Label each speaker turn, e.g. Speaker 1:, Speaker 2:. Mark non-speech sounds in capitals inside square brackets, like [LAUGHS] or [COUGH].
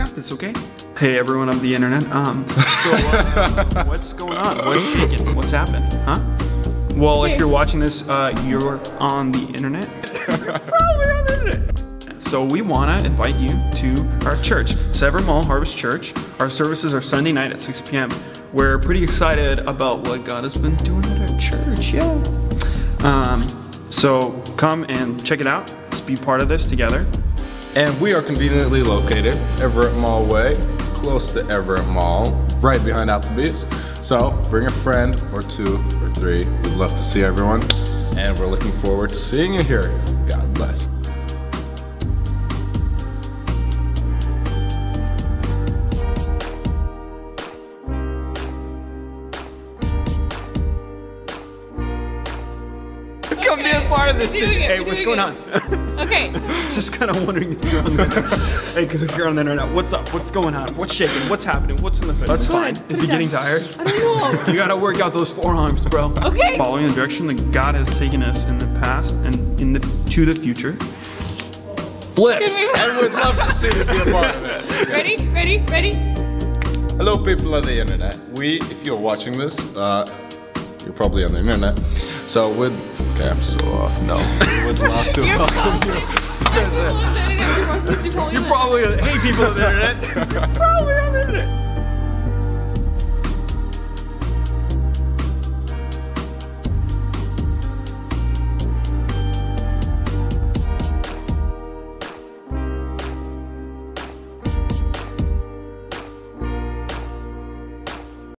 Speaker 1: It's okay. Hey everyone of the internet. Um, so uh, [LAUGHS] what's going on? What's shaking? What's happened? Huh? Well, if you're watching this, uh, you're on the internet. [LAUGHS] Probably on the internet. So we want to invite you to our church, Everett Mall Harvest Church. Our services are Sunday night at 6 p.m. We're pretty excited about what God has been doing at our church. Yeah. Um, so come and check it out. Let's be part of this together.
Speaker 2: And we are conveniently located Everett Mall Way, close to Everett Mall, right behind Applebee's. So bring a friend or two or three. We'd love to see everyone. And we're looking forward to seeing you here. God bless.
Speaker 1: Come be a part of this.
Speaker 3: We're doing it,
Speaker 1: Hey, what's going
Speaker 3: it.
Speaker 1: on? [LAUGHS]
Speaker 3: Okay.
Speaker 1: Just kind of wondering if you're on the internet. [LAUGHS] hey, because if you're on the internet, what's up? What's going on? What's shaking? What's happening? What's in the hood? That's fine. Is he getting tired?
Speaker 3: I don't know. [LAUGHS]
Speaker 1: You gotta work out those forearms, bro.
Speaker 3: Okay.
Speaker 1: Following the direction that God has taken us in the past and in the to the future. Flip.
Speaker 3: Can we-
Speaker 2: And we'd love to see you be a part of it.
Speaker 3: Ready? Ready? Ready?
Speaker 2: Hello, people of the internet. We, if you're watching this, uh, you're probably on the internet. So would okay, I'm so off. No, we would love to
Speaker 3: You're
Speaker 2: welcome
Speaker 3: probably.
Speaker 2: you.
Speaker 3: I'm so excited. You're probably
Speaker 1: You're probably, hey people on the internet. You're probably on the internet. [LAUGHS]